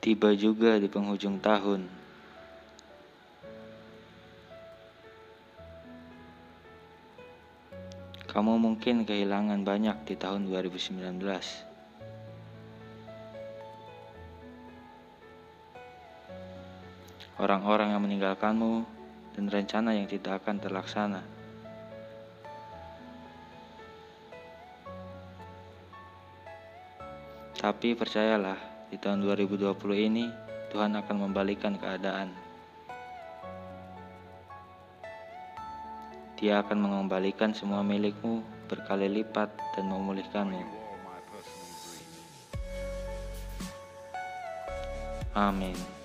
Tiba juga di penghujung tahun. Kamu mungkin kehilangan banyak di tahun 2019. Orang-orang yang meninggalkanmu dan rencana yang tidak akan terlaksana. Tapi percayalah, di tahun 2020 ini Tuhan akan membalikan keadaan. Dia akan mengembalikan semua milikmu berkali lipat dan memulihkanmu. Amin.